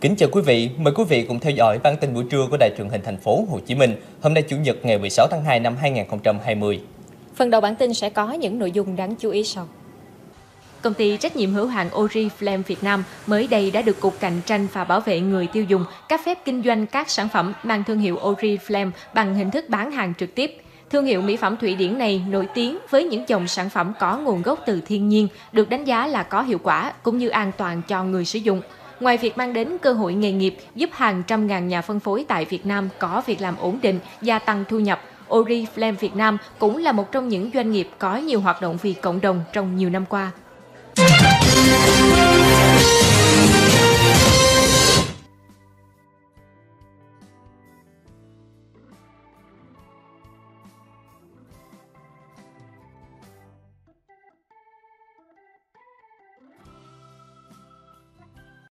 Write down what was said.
Kính chào quý vị, mời quý vị cùng theo dõi bản tin buổi trưa của Đài truyền hình thành phố Hồ Chí Minh. Hôm nay Chủ nhật ngày 16 tháng 2 năm 2020. Phần đầu bản tin sẽ có những nội dung đáng chú ý sau. Công ty trách nhiệm hữu hạn Oriflame Việt Nam mới đây đã được Cục Cạnh tranh và Bảo vệ người tiêu dùng cấp phép kinh doanh các sản phẩm mang thương hiệu Oriflame bằng hình thức bán hàng trực tiếp. Thương hiệu mỹ phẩm Thụy Điển này nổi tiếng với những dòng sản phẩm có nguồn gốc từ thiên nhiên, được đánh giá là có hiệu quả cũng như an toàn cho người sử dụng. Ngoài việc mang đến cơ hội nghề nghiệp giúp hàng trăm ngàn nhà phân phối tại Việt Nam có việc làm ổn định, gia tăng thu nhập, Oriflame Việt Nam cũng là một trong những doanh nghiệp có nhiều hoạt động vì cộng đồng trong nhiều năm qua.